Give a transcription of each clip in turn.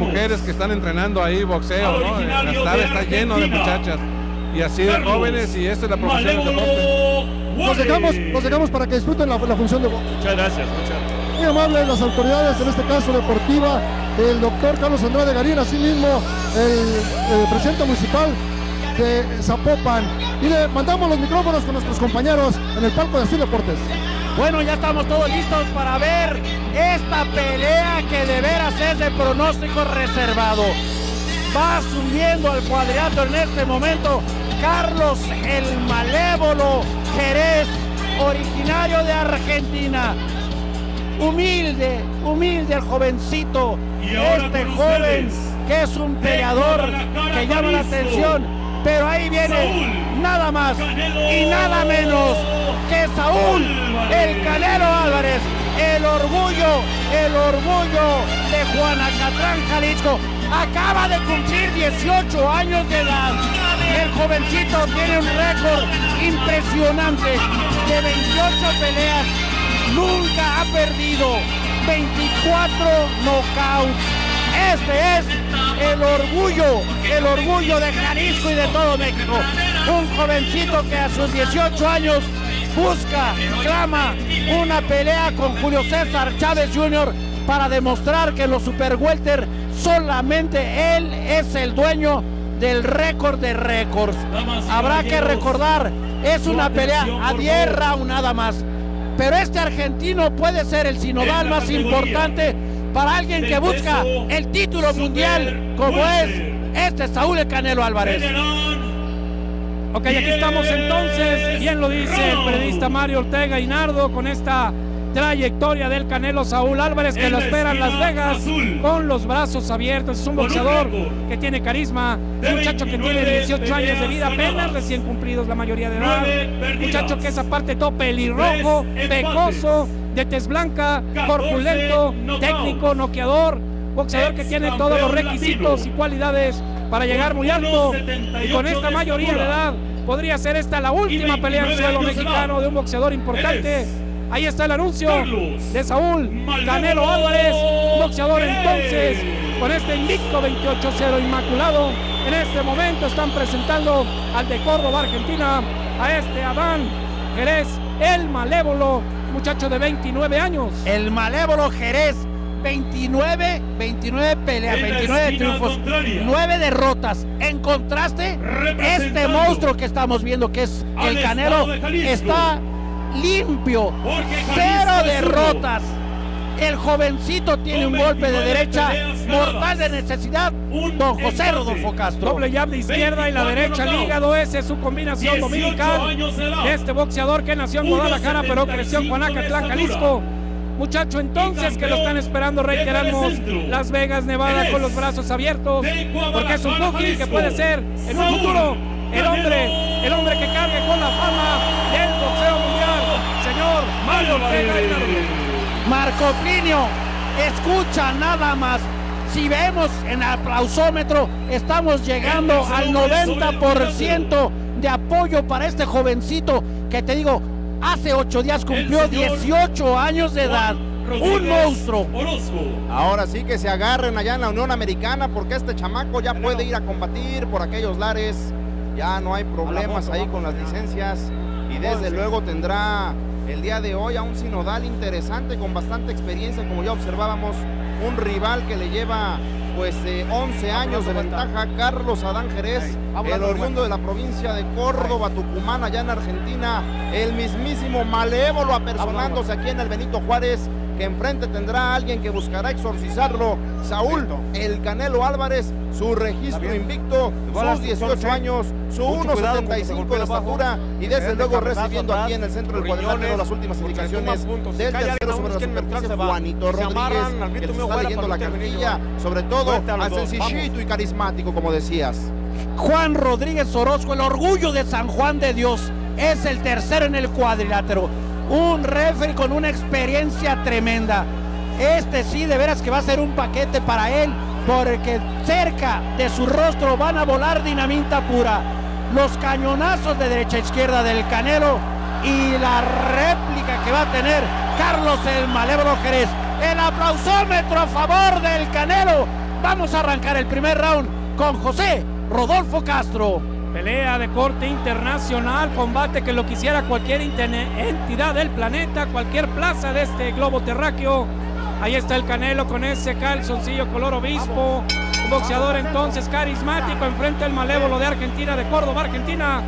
mujeres que están entrenando ahí boxeo, ¿no? Está, está lleno de muchachas y así de jóvenes y esta es la profesión del deporte. Nos dejamos, nos dejamos para que disfruten la, la función de box. Muchas gracias, muchas gracias. Muy amables las autoridades, en este caso deportiva, el doctor Carlos Andrade Garín, así mismo el, el presidente municipal de Zapopan. Y le mandamos los micrófonos con nuestros compañeros en el palco de Así Deportes. Bueno, ya estamos todos listos para ver esta pelea que de veras es de pronóstico reservado. Va subiendo al cuadrilátero en este momento Carlos el Malévolo Jerez, originario de Argentina. Humilde, humilde el jovencito. Este joven que es un peleador que llama la atención. Pero ahí viene nada más y nada menos que Saúl, el Canelo Álvarez, el orgullo, el orgullo de Juanacatlán, Jalisco. Acaba de cumplir 18 años de edad. El jovencito tiene un récord impresionante de 28 peleas. Nunca ha perdido 24 knockouts. Este es el orgullo, el orgullo de Jalisco y de todo México. Un jovencito que a sus 18 años busca, clama una pelea con Julio César Chávez Jr. para demostrar que los Super Welter solamente él es el dueño del récord de récords. Habrá que recordar, es una pelea a 10 rounds nada más. Pero este argentino puede ser el sinodal más importante para alguien que busca el título mundial como es este Saúl El Canelo Álvarez. Ok, aquí estamos entonces, bien lo dice el periodista Mario Ortega Nardo con esta trayectoria del Canelo Saúl Álvarez que lo espera en Las Vegas con los brazos abiertos. Es un boxeador que tiene carisma, un muchacho que tiene 18 años de vida, apenas recién cumplidos la mayoría de edad. Muchacho que es aparte todo pelirrojo, pecoso, de tez blanca, corpulento, técnico, noqueador, boxeador que tiene todos los requisitos y cualidades para llegar muy alto y con esta mayoría de edad podría ser esta la última pelea en suelo mexicano de un boxeador importante. Ahí está el anuncio de Saúl Canelo Álvarez, boxeador entonces con este invicto 28-0 inmaculado. En este momento están presentando al de Córdoba, Argentina, a este Adán Jerez, el malévolo, muchacho de 29 años. El malévolo Jerez 29, 29 peleas, 29 triunfos, 9 derrotas. En contraste, este monstruo que estamos viendo, que es el Canelo, está limpio, cero derrotas. El jovencito tiene un golpe de derecha mortal de necesidad. Don José Rodolfo Castro. Doble jab de izquierda y la derecha al hígado. Esa es su combinación dominical. Este boxeador que nació en Guadalajara, pero creció en Juanacatlán, Jalisco. Muchacho, entonces que lo están esperando, reiteramos, Las Vegas, Nevada, con los brazos abiertos, porque es un booking que puede ser en un futuro el hombre, el hombre que cargue con la fama del boxeo mundial, señor Mario Ortega Marco Plinio, escucha nada más. Si vemos en el aplausómetro, estamos llegando al 90% de apoyo para este jovencito que te digo, hace ocho días cumplió 18 años de edad. Un monstruo. Ahora sí que se agarren allá en la Unión Americana porque este chamaco ya puede ir a combatir por aquellos lares. Ya no hay problemas ahí con las licencias y desde luego tendrá el día de hoy a un sinodal interesante con bastante experiencia, como ya observábamos, un rival que le lleva pues 11 eh, años de ventaja, Carlos Adán Jerez, el oriundo de la provincia de Córdoba, Tucumán, allá en Argentina, el mismísimo malévolo apersonándose aquí en el Benito Juárez, que enfrente tendrá a alguien que buscará exorcizarlo, Saúl, el Canelo Álvarez, su registro invicto, sus 18 años, su 1.75 de estatura y desde luego recibiendo aquí en el centro del cuadrilátero las últimas indicaciones del tercero sobre la superficie, Juanito Rodríguez, que está leyendo la cartilla, sobre todo al sencillito y carismático, como decías. Juan Rodríguez Orozco, el orgullo de San Juan de Dios, es el tercero en el cuadrilátero un referee con una experiencia tremenda. Este sí, de veras que va a ser un paquete para él, porque cerca de su rostro van a volar dinamita pura. Los cañonazos de derecha a izquierda del Canelo y la réplica que va a tener Carlos el Malévolo Jerez. El aplausómetro a favor del Canelo Vamos a arrancar el primer round con José Rodolfo Castro. Pelea de corte internacional, combate que lo quisiera cualquier entidad del planeta, cualquier plaza de este globo terráqueo. Ahí está el Canelo con ese calzoncillo color obispo. Un boxeador entonces carismático enfrente al malévolo de Argentina, de Córdoba, Argentina.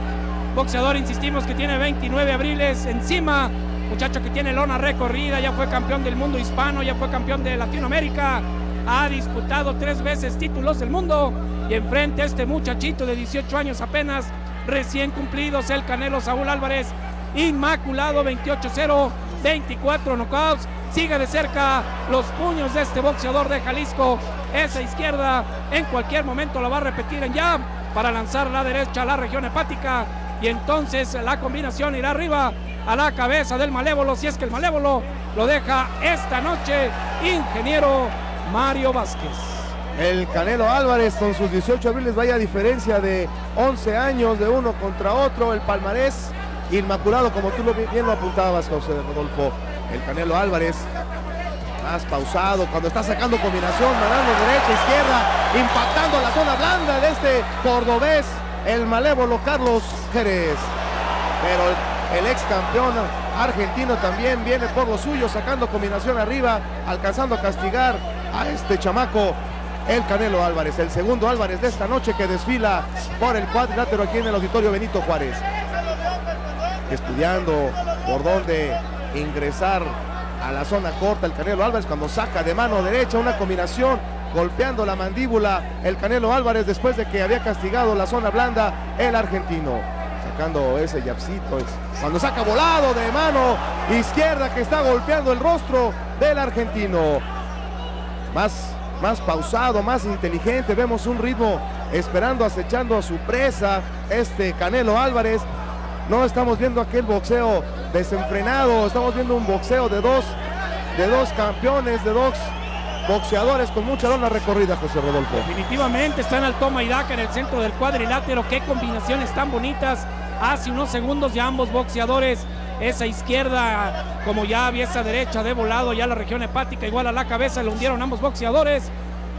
Boxeador, insistimos, que tiene 29 abriles encima. Muchacho que tiene lona recorrida, ya fue campeón del mundo hispano, ya fue campeón de Latinoamérica. Ha disputado tres veces títulos del mundo y enfrente a este muchachito de 18 años apenas, recién cumplidos, el Canelo Saúl Álvarez, inmaculado 28-0, 24 knockouts. Sigue de cerca los puños de este boxeador de Jalisco. Esa izquierda en cualquier momento la va a repetir en jab para lanzar la derecha a la región hepática. Y entonces la combinación irá arriba a la cabeza del malévolo, si es que el malévolo lo deja esta noche, ingeniero Mario Vázquez. El Canelo Álvarez con sus 18 abriles, vaya diferencia de 11 años de uno contra otro. El palmarés inmaculado, como tú lo, bien lo apuntabas, José Rodolfo. El Canelo Álvarez más pausado, cuando está sacando combinación, mandando derecha, izquierda, impactando la zona blanda de este cordobés, el malévolo Carlos Jerez. Pero el, el ex campeón argentino también viene por lo suyo, sacando combinación arriba, alcanzando a castigar a este chamaco el Canelo Álvarez, el segundo Álvarez de esta noche que desfila por el cuadrilátero aquí en el Auditorio Benito Juárez. Estudiando por dónde ingresar a la zona corta el Canelo Álvarez cuando saca de mano derecha una combinación golpeando la mandíbula el Canelo Álvarez después de que había castigado la zona blanda el argentino. Sacando ese yapcito. Cuando saca volado de mano izquierda que está golpeando el rostro del argentino. Más más pausado, más inteligente. Vemos un ritmo esperando, acechando a su presa, este Canelo Álvarez. No estamos viendo aquel boxeo desenfrenado, estamos viendo un boxeo de dos, de dos campeones, de dos boxeadores con mucha lona recorrida, José Rodolfo. Definitivamente están al toma y daca en el centro del cuadrilátero. Qué combinaciones tan bonitas. Hace unos segundos ya ambos boxeadores, esa izquierda como ya había esa derecha de volado, ya la región hepática igual a la cabeza, le hundieron ambos boxeadores.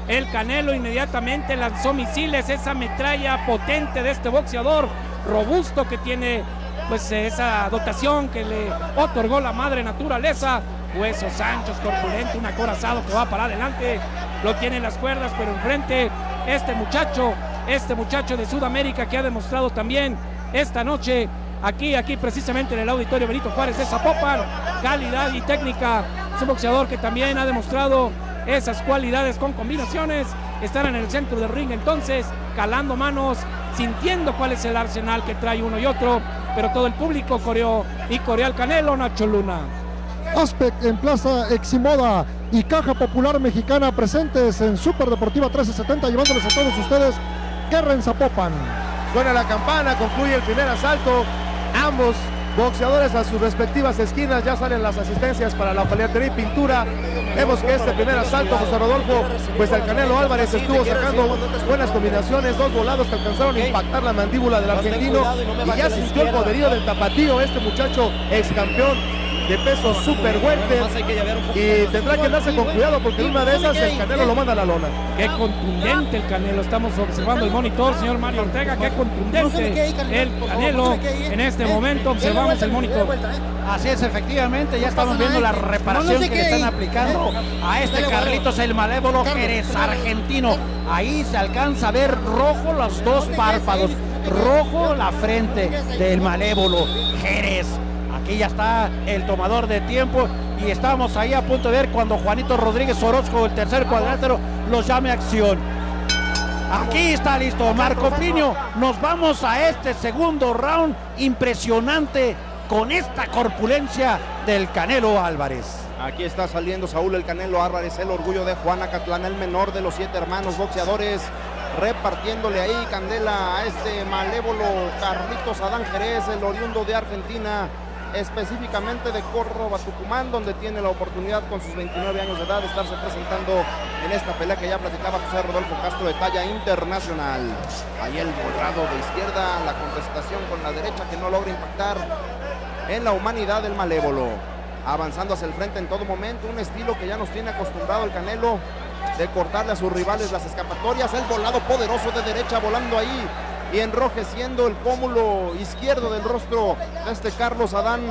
El Canelo inmediatamente lanzó misiles, esa metralla potente de este boxeador, robusto que tiene pues esa dotación que le otorgó la madre naturaleza. Huesos anchos, corpulento, un acorazado que va para adelante, lo tiene en las cuerdas, pero enfrente este muchacho, este muchacho de Sudamérica que ha demostrado también esta noche aquí, aquí precisamente en el auditorio Benito Juárez de Zapopan, calidad y técnica. Es un boxeador que también ha demostrado esas cualidades con combinaciones. Están en el centro del ring entonces, calando manos, sintiendo cuál es el arsenal que trae uno y otro, pero todo el público coreó y coreó al Canelo Nacho Luna. Aspect en Plaza Eximoda y Caja Popular Mexicana presentes en Super Deportiva 1370, llevándoles a todos ustedes guerra en Zapopan. Suena la campana, concluye el primer asalto. Ambos boxeadores a sus respectivas esquinas. Ya salen las asistencias para la paliatería y pintura. Vemos que este primer asalto, José Rodolfo, pues el Canelo Álvarez estuvo sacando buenas combinaciones, dos volados que alcanzaron a impactar la mandíbula del argentino y ya sintió el poderío del tapatío, este muchacho ex campeón de peso súper fuerte y tendrá que darse con cuidado porque en una de esas el Canelo lo manda a la lona. Qué contundente el Canelo, estamos observando el monitor, señor Mario Ortega, qué contundente el Canelo. en este momento, observamos el monitor. Así es, efectivamente, ya estamos viendo la reparación que le están aplicando a este Carlitos el Malévolo Jerez argentino. Ahí se alcanza a ver rojo los dos párpados, rojo la frente del Malévolo Jerez. Aquí ya está el tomador de tiempo y estamos ahí a punto de ver cuando Juanito Rodríguez Orozco, el tercer cuadrilátero, los llame a acción. Aquí está listo Marco Piño. Nos vamos a este segundo round impresionante con esta corpulencia del Canelo Álvarez. Aquí está saliendo Saúl el Canelo Álvarez, el orgullo de Juan Acatlán, el menor de los siete hermanos boxeadores, repartiéndole ahí candela a este malévolo Carlitos Adán Jerez, el oriundo de Argentina, específicamente de Córdoba, Tucumán, donde tiene la oportunidad con sus 29 años de edad de estarse presentando en esta pelea que ya platicaba José Rodolfo Castro de talla internacional. Ahí el borrado de izquierda, la contestación con la derecha que no logra impactar en la humanidad del malévolo. Avanzando hacia el frente en todo momento, un estilo que ya nos tiene acostumbrado el Canelo de cortarle a sus rivales las escapatorias. El volado poderoso de derecha volando ahí y enrojeciendo el pómulo izquierdo del rostro de este Carlos Adán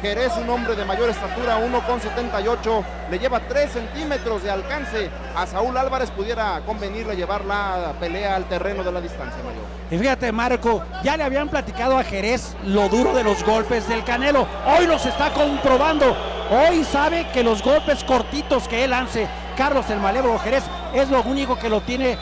Jerez, un hombre de mayor estatura, 1,78, le lleva 3 centímetros de alcance. A Saúl Álvarez pudiera convenirle llevar la pelea al terreno de la distancia mayor. Y fíjate, Marco, ya le habían platicado a Jerez lo duro de los golpes del Canelo. Hoy los está comprobando. Hoy sabe que los golpes cortitos que él lance, Carlos el Malebro Jerez, es lo único que lo tiene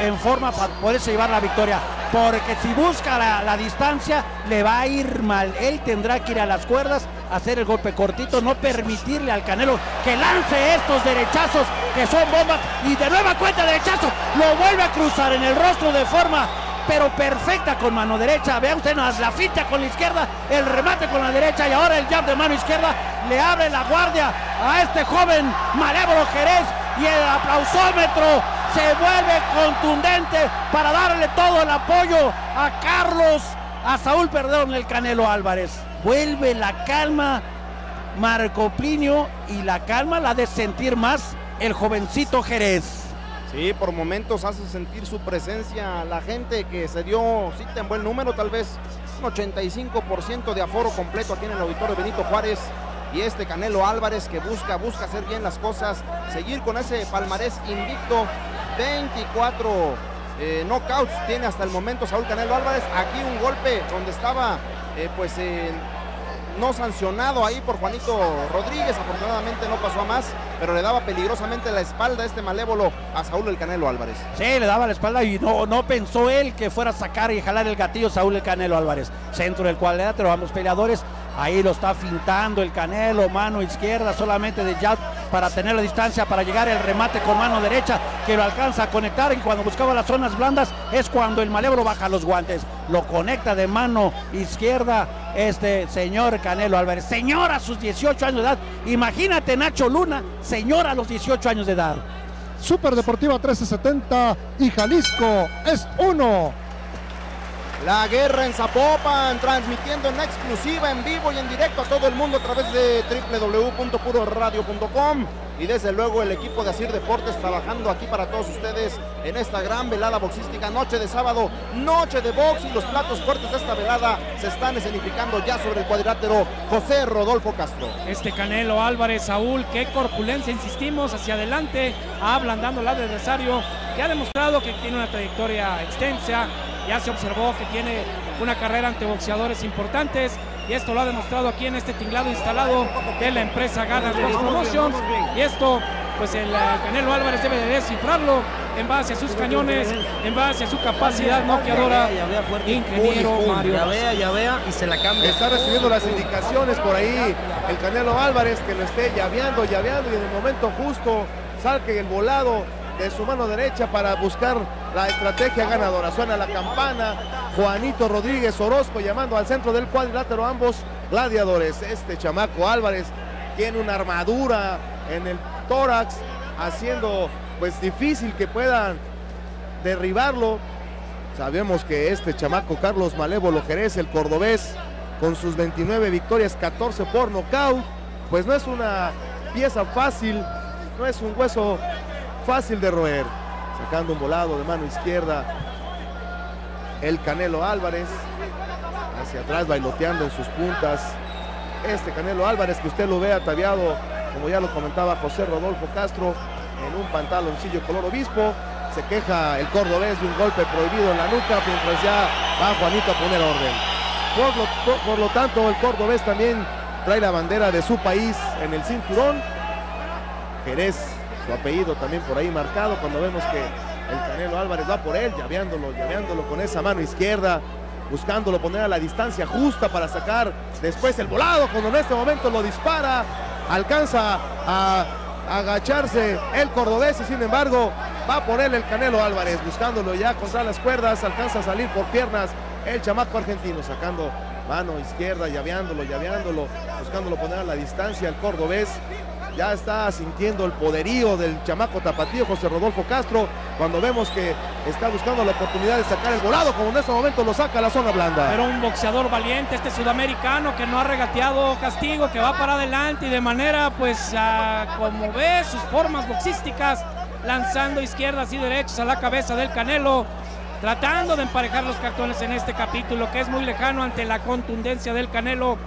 en forma para poderse llevar la victoria. Porque si busca la, distancia, le va a ir mal. Él tendrá que ir a las cuerdas, hacer el golpe cortito, no permitirle al Canelo que lance estos derechazos que son bombas. Y de nueva cuenta derechazo, lo vuelve a cruzar en el rostro de forma pero perfecta con mano derecha. Vea usted la finta con la izquierda, el remate con la derecha y ahora el jab de mano izquierda le abre la guardia a este joven malévolo Jerez y el aplausómetro se vuelve contundente para darle todo el apoyo a Carlos, a Saúl Perdón, el Canelo Álvarez. Vuelve la calma Marco Plinio y la calma la de sentir más el jovencito Jerez. Sí, por momentos hace sentir su presencia la gente que se dio cita en buen número, tal vez un 85% de aforo completo aquí en el auditorio Benito Juárez. Y este Canelo Álvarez que busca, busca hacer bien las cosas, seguir con ese palmarés invicto, 24 eh, knockouts tiene hasta el momento Saúl Canelo Álvarez, aquí un golpe donde estaba eh, pues no sancionado ahí por Juanito Rodríguez, afortunadamente no pasó a más, pero le daba peligrosamente la espalda este malévolo a Saúl el Canelo Álvarez. Sí, le daba la espalda y no, no pensó él que fuera a sacar y jalar el gatillo Saúl el Canelo Álvarez. Centro del cuadrilátero, ambos peleadores Ahí lo está fintando el Canelo, mano izquierda solamente de jab para tener la distancia, para llegar el remate con mano derecha que lo alcanza a conectar y cuando buscaba las zonas blandas es cuando el Malebro baja los guantes. Lo conecta de mano izquierda este señor Canelo Álvarez. Señor a sus 18 años de edad. Imagínate Nacho Luna, señor a los 18 años de edad. Super Deportiva 1370 y Jalisco es uno. La guerra en Zapopan, transmitiendo en exclusiva, en vivo y en directo a todo el mundo a través de www.puroradio.com. Y desde luego el equipo de Asir Deportes trabajando aquí para todos ustedes en esta gran velada boxística, noche de sábado, noche de box y los platos fuertes de esta velada se están escenificando ya sobre el cuadrilátero José Rodolfo Castro. Este Canelo Álvarez, Saúl, qué corpulencia, insistimos, hacia adelante, ablandando al adversario, que ha demostrado que tiene una trayectoria extensa, ya se observó que tiene una carrera ante boxeadores importantes y esto lo ha demostrado aquí en este tinglado instalado de la empresa Ganas Box Promotions y esto pues el eh, Canelo Álvarez debe de descifrarlo en base a sus cañones, en base a su capacidad noqueadora. Ingeniero Mario. Ya vea, ya vea y se la cambia. Está recibiendo las indicaciones por ahí el Canelo Álvarez que lo esté llaveando, llaveando y en el momento justo salque el volado de su mano derecha para buscar la estrategia ganadora. Suena la campana, Juanito Rodríguez Orozco llamando al centro del cuadrilátero ambos gladiadores. Este chamaco Álvarez tiene una armadura en el tórax, haciendo pues difícil que puedan derribarlo. Sabemos que este chamaco Carlos Malévolo Jerez, el cordobés, con sus 29 victorias, 14 por nocaut, pues no es una pieza fácil, no es un hueso fácil de roer. Sacando un volado de mano izquierda. El Canelo Álvarez. Hacia atrás bailoteando en sus puntas. Este Canelo Álvarez que usted lo ve ataviado, como ya lo comentaba José Rodolfo Castro, en un pantaloncillo color obispo. Se queja el cordobés de un golpe prohibido en la nuca, mientras ya va Juanito a poner orden. Por lo, por lo tanto, el cordobés también trae la bandera de su país en el cinturón. Jerez su apellido también por ahí marcado cuando vemos que el Canelo Álvarez va por él, llaveándolo, llaveándolo con esa mano izquierda, buscándolo poner a la distancia justa para sacar después el volado, cuando en este momento lo dispara, alcanza a agacharse el cordobés y sin embargo va por él el Canelo Álvarez, buscándolo ya contra las cuerdas, alcanza a salir por piernas el chamaco argentino, sacando mano izquierda, llaveándolo, llaveándolo, buscándolo poner a la distancia el cordobés ya está sintiendo el poderío del chamaco tapatío José Rodolfo Castro cuando vemos que está buscando la oportunidad de sacar el volado como en este momento lo saca a la zona blanda. Pero un boxeador valiente, este sudamericano que no ha regateado castigo, que va para adelante y de manera pues como ve sus formas boxísticas lanzando izquierdas y derechas a la cabeza del Canelo, tratando de emparejar los cartones en este capítulo que es muy lejano ante la contundencia del Canelo.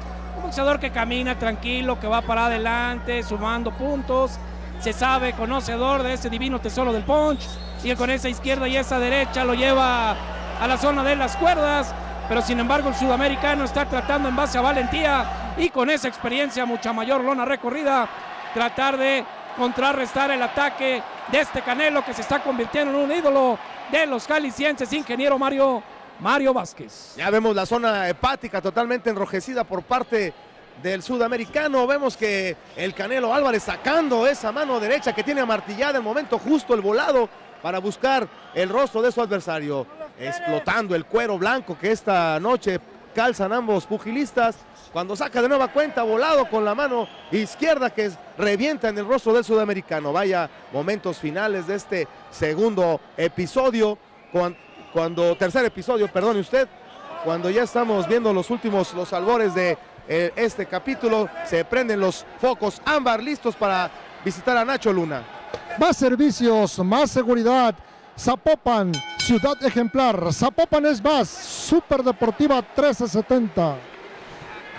Boxeador que camina tranquilo, que va para adelante, sumando puntos. Se sabe, conocedor de ese divino tesoro del punch. Y con esa izquierda y esa derecha lo lleva a la zona de las cuerdas. Pero sin embargo el sudamericano está tratando en base a valentía y con esa experiencia mucha mayor lona recorrida, tratar de contrarrestar el ataque de este Canelo que se está convirtiendo en un ídolo de los jaliscienses, ingeniero Mario, Mario Vázquez. Ya vemos la zona hepática totalmente enrojecida por parte del sudamericano. Vemos que el Canelo Álvarez sacando esa mano derecha que tiene amartillada el momento justo el volado para buscar el rostro de su adversario. Explotando el cuero blanco que esta noche calzan ambos pugilistas. Cuando saca de nueva cuenta, volado con la mano izquierda que revienta en el rostro del sudamericano. Vaya momentos finales de este segundo episodio. Cuando, tercer episodio, perdone usted. Cuando ya estamos viendo los últimos, los albores de eh, este capítulo, se prenden los focos ámbar listos para visitar a Nacho Luna. Más servicios, más seguridad. Zapopan, ciudad ejemplar. Zapopan es más. Superdeportiva 1370.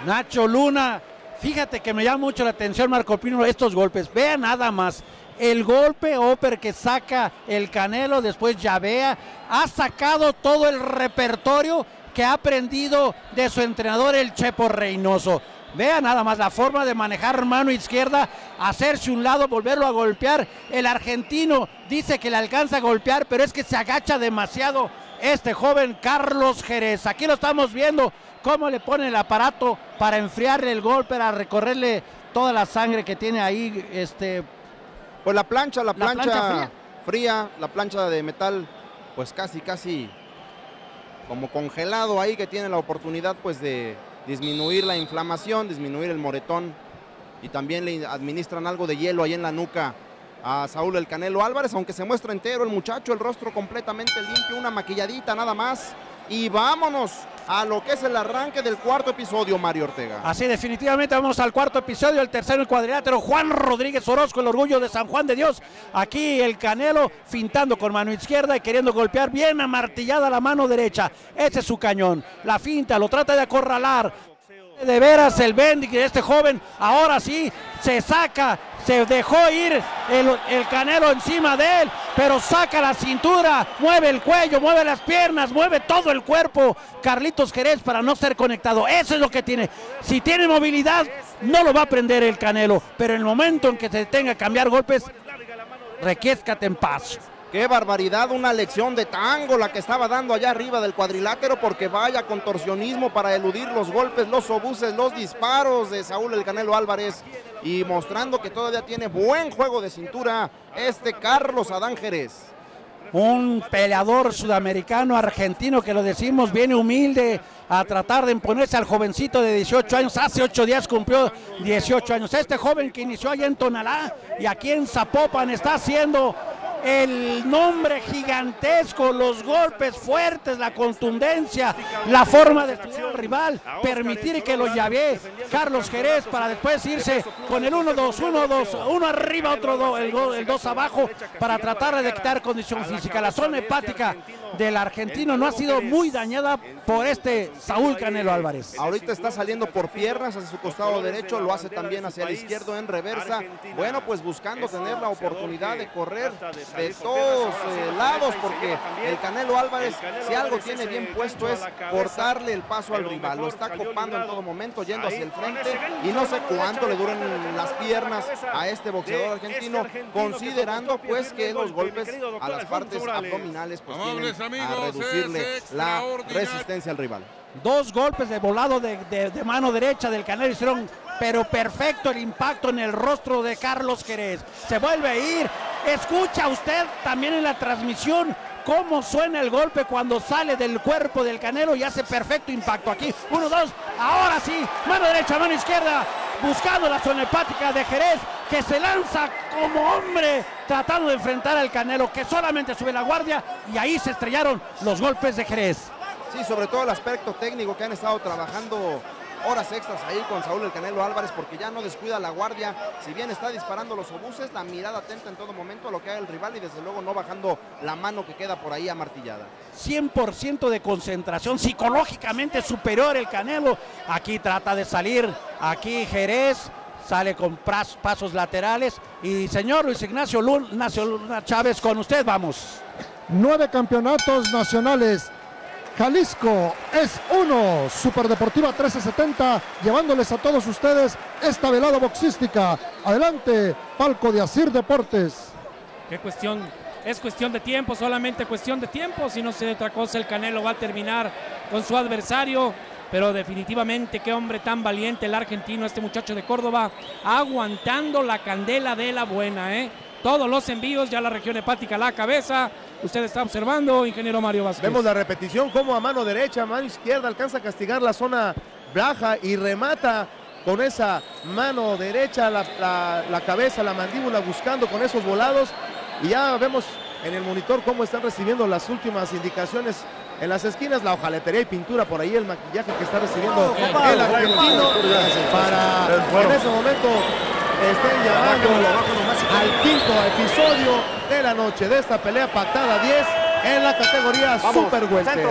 Nacho Luna, fíjate que me llama mucho la atención Marco Pino estos golpes. Vea nada más. El golpe Oper que saca el Canelo, después vea ha sacado todo el repertorio que ha aprendido de su entrenador el Chepo Reynoso. Vea nada más la forma de manejar mano izquierda, hacerse un lado, volverlo a golpear. El argentino dice que le alcanza a golpear, pero es que se agacha demasiado este joven Carlos Jerez. Aquí lo estamos viendo cómo le pone el aparato para enfriarle el golpe, para recorrerle toda la sangre que tiene ahí. Este, pues la plancha, la plancha, fría. la plancha de metal, pues casi, casi como congelado ahí que tiene la oportunidad pues de disminuir la inflamación, disminuir el moretón y también le administran algo de hielo ahí en la nuca a Saúl El Canelo Álvarez, aunque se muestra entero el muchacho, el rostro completamente limpio, una maquilladita nada más. Y vámonos a lo que es el arranque del cuarto episodio, Mario Ortega. Así, definitivamente vamos al cuarto episodio, el tercero, el cuadrilátero, Juan Rodríguez Orozco, el orgullo de San Juan de Dios. Aquí el Canelo fintando con mano izquierda y queriendo golpear bien amartillada la mano derecha. Ese es su cañón. La finta, lo trata de acorralar. De veras el Bendy de este joven, ahora sí, se saca, se dejó ir el, el, Canelo encima de él, pero saca la cintura, mueve el cuello, mueve las piernas, mueve todo el cuerpo. Carlitos Jerez para no ser conectado, eso es lo que tiene. Si tiene movilidad, no lo va a prender el Canelo, pero en el momento en que se tenga que cambiar golpes, requiéscate en paz. Qué barbaridad, una lección de tango la que estaba dando allá arriba del cuadrilátero porque vaya contorsionismo para eludir los golpes, los obuses, los disparos de Saúl El Canelo Álvarez y mostrando que todavía tiene buen juego de cintura este Carlos Adán Jerez. Un peleador sudamericano argentino que lo decimos viene humilde a tratar de imponerse al jovencito de 18 años. Hace 8 días cumplió 18 años. Este joven que inició allá en Tonalá y aquí en Zapopan está haciendo el nombre gigantesco, los golpes fuertes, la contundencia, la forma de estudiar al rival, permitir que lo llave Carlos Jerez para después irse con el 1-2, 1-2, uno arriba, otro 2, el 2 abajo para tratar de dictar condición física. La zona hepática del argentino no ha sido muy dañada por este Saúl Canelo Álvarez. Ahorita está saliendo por piernas hacia su costado derecho, lo hace también hacia el izquierdo en reversa. Bueno, pues buscando tener la oportunidad de correr de todos eh, lados, porque el Canelo Álvarez, si algo tiene bien puesto es cortarle el paso al rival. Lo está copando en todo momento, yendo hacia el frente y no sé cuánto le duren las piernas a este boxeador argentino, considerando pues que los golpes a las partes abdominales pues tienen a reducirle la resistencia al rival. Dos golpes de volado de, de mano derecha del Canelo hicieron pero perfecto el impacto en el rostro de Carlos Jerez. Se vuelve a ir. Escucha usted también en la transmisión cómo suena el golpe cuando sale del cuerpo del Canelo y hace perfecto impacto. Aquí, uno, dos, ahora sí, mano derecha, mano izquierda, buscando la zona hepática de Jerez, que se lanza como hombre tratando de enfrentar al Canelo, que solamente sube la guardia y ahí se estrellaron los golpes de Jerez. Sí, sobre todo el aspecto técnico que han estado trabajando horas extras ahí con Saúl el Canelo Álvarez porque ya no descuida la guardia. Si bien está disparando los obuses, la mirada atenta en todo momento a lo que haga el rival y desde luego no bajando la mano que queda por ahí amartillada. 100% de concentración, psicológicamente superior el Canelo. Aquí trata de salir, aquí Jerez sale con pasos laterales. Y señor Luis Ignacio Luna, Luna Chávez, con usted vamos. Nueve campeonatos nacionales. Jalisco es uno. Superdeportiva 1370, llevándoles a todos ustedes esta velada boxística. Adelante, palco de Asir Deportes. Qué cuestión, es cuestión de tiempo, solamente cuestión de tiempo. Si no se otra cosa, el Canelo va a terminar con su adversario pero definitivamente qué hombre tan valiente el argentino, este muchacho de Córdoba, aguantando la candela de la buena, ¿eh? Todos los envíos, ya la región hepática la cabeza. Usted está observando, ingeniero Mario Vázquez. Vemos la repetición, como a mano derecha, mano izquierda alcanza a castigar la zona baja y remata con esa mano derecha la, la cabeza, la mandíbula, buscando con esos volados. Y ya vemos en el monitor cómo están recibiendo las últimas indicaciones en las esquinas la hojaletería y pintura, por ahí el maquillaje que está recibiendo el argentino para en ese momento estén llamando al quinto episodio de la noche de esta pelea pactada 10 en la categoría Super Welter.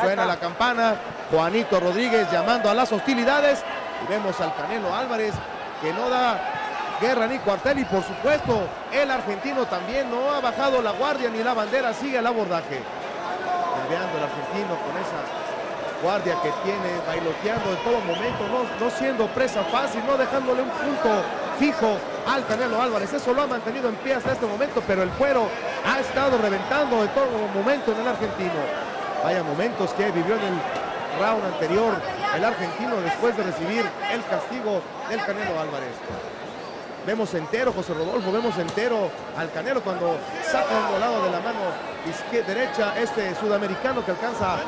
Suena la campana, Juanito Rodríguez llamando a las hostilidades. Y vemos al Canelo Álvarez que no da guerra ni cuartel. Y por supuesto el argentino también no ha bajado la guardia ni la bandera, sigue el abordaje. El argentino con esa guardia que tiene, bailoteando en todo momento, no, siendo presa fácil, no dejándole un punto fijo al Canelo Álvarez. Eso lo ha mantenido en pie hasta este momento, pero el cuero ha estado reventando en todo momento en el argentino. Vaya momentos que vivió en el round anterior el argentino después de recibir el castigo del Canelo Álvarez. Vemos entero, José Rodolfo, vemos entero al Canelo cuando saca un volado de la mano derecha este sudamericano que alcanza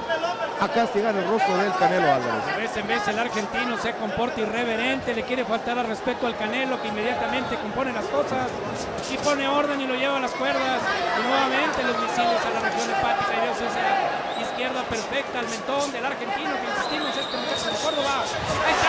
a castigar el rostro del Canelo Álvarez. Vez en vez el argentino se comporta irreverente, le quiere faltar al respeto al Canelo que inmediatamente compone las cosas y pone orden y lo lleva a las cuerdas. Y nuevamente los misiles a la región hepática y Dios esa izquierda perfecta al mentón del argentino que insistimos muchacho de Córdoba. Ahí está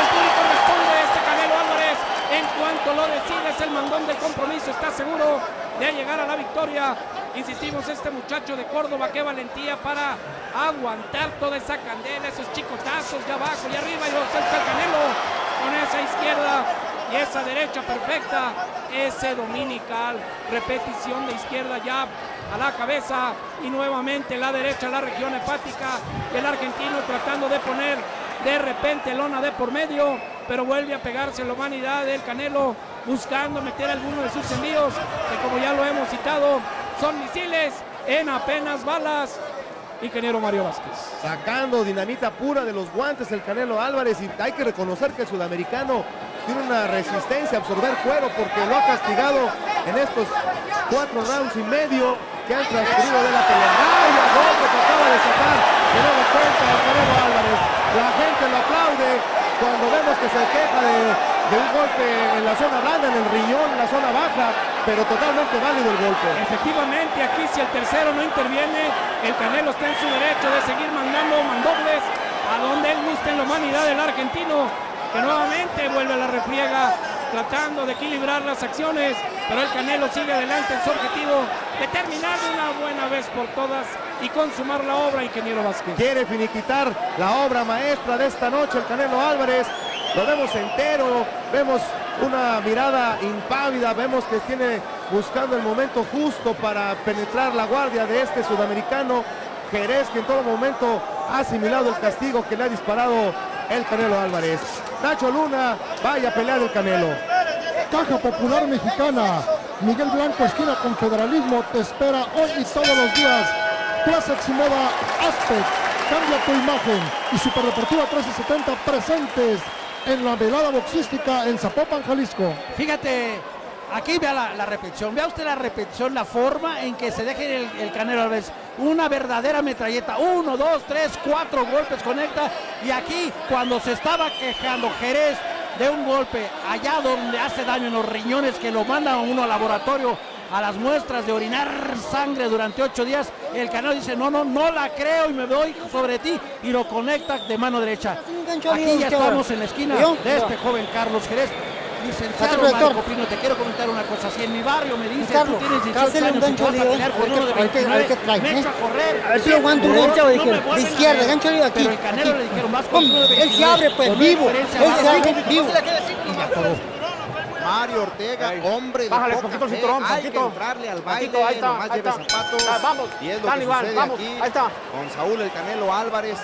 el público responde este Canelo Álvarez. En cuanto lo decide, es el mandón del compromiso, está seguro de llegar a la victoria. Insistimos, este muchacho de Córdoba, qué valentía para aguantar toda esa candela, esos chicotazos de abajo y arriba y los el con esa izquierda y esa derecha perfecta, ese dominical, repetición de izquierda ya a la cabeza y nuevamente la derecha, la región hepática, el argentino tratando de poner de repente lona de por medio, pero vuelve a pegarse la humanidad del Canelo, buscando meter alguno de sus envíos, que como ya lo hemos citado, son misiles en apenas balas. Ingeniero Mario Vázquez. Sacando dinamita pura de los guantes el Canelo Álvarez y hay que reconocer que el sudamericano tiene una resistencia a absorber cuero porque lo ha castigado en estos cuatro rounds y medio que han transcurrido de la pelea. ¡Ay, golpe que acaba de sacar! Que cuenta el Canelo Álvarez. La gente lo aplaude cuando vemos que se queja de, un golpe en la zona blanda, en el riñón, en la zona baja, pero totalmente válido el golpe. Efectivamente, aquí si el tercero no interviene, el Canelo está en su derecho de seguir mandando mandobles a donde él guste en la humanidad del argentino, que nuevamente vuelve a la refriega tratando de equilibrar las acciones, pero el Canelo sigue adelante en su objetivo de terminar una buena vez por todas y consumar la obra, ingeniero Vázquez. Quiere finiquitar la obra maestra de esta noche el Canelo Álvarez. Lo vemos entero, vemos una mirada impávida, vemos que tiene buscando el momento justo para penetrar la guardia de este sudamericano. Jerez que en todo momento ha asimilado el castigo que le ha disparado el Canelo Álvarez. Nacho Luna, vaya a pelear el Canelo. Caja Popular Mexicana, Miguel Blanco, esquina Confederalismo, te espera hoy y todos los días. Plaza Eximoda Aspect, cambia tu imagen y Superdeportiva 1370 presentes en la velada boxística en Zapopan, Jalisco. Fíjate, aquí vea la, repetición, vea usted la repetición, la forma en que se deje el, el Canelo Álvarez una verdadera metralleta. Uno, dos, tres, cuatro golpes conecta. Y aquí, cuando se estaba quejando Jerez de un golpe allá donde hace daño en los riñones, que lo manda uno al laboratorio a las muestras de orinar sangre durante ocho días, el Canelo dice, no, no, no la creo y me voy sobre ti y lo conecta de mano derecha. Aquí ya estamos en la esquina de este joven Carlos Jerez. Licenciado Marco Pino, te quiero comentar una cosa. Si en mi barrio me dice, tú tienes 18 años y vas a pelear con uno de 29, me echo a correr. A ver si lo aguanto un gancho, No dije, me de izquierda, ver. gancho de aquí. Pero el Canelo le dijeron, vas con uno de Hombre, él se 29, abre pues vivo, él se a- abre vivo. Y ya acabó. Mario Ortega, hombre de Bájale poca poquito fe, cinturón, hay poquito. que entrarle al baile, Poquito, ahí está, nomás ahí lleve está. zapatos. Ah, vamos, y es lo que sucede vamos, aquí ahí está. con Saúl el Canelo Álvarez,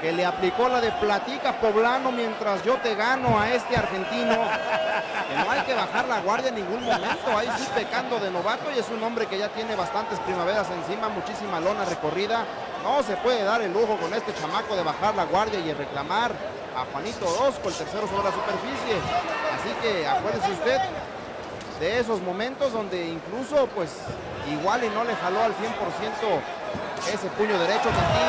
que le aplicó la de platica poblano mientras yo te gano a este argentino. Que no hay que bajar la guardia en ningún momento, ahí sí pecando de novato y es un hombre que ya tiene bastantes primaveras encima, muchísima lona recorrida. No se puede dar el lujo con este chamaco de bajar la guardia y reclamar a Juanito Orozco, el tercero sobre la superficie. Así que acuérdese usted de esos momentos donde incluso pues igual y no le jaló al 100% ese puño derecho aquí